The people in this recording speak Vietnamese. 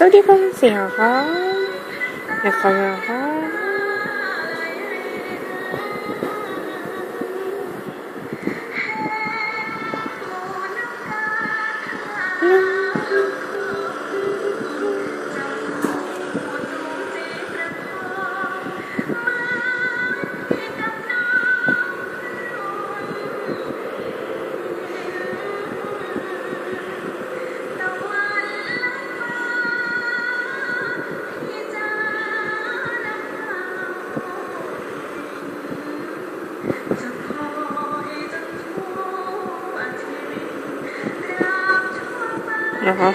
そういう感じやがだからがうん那好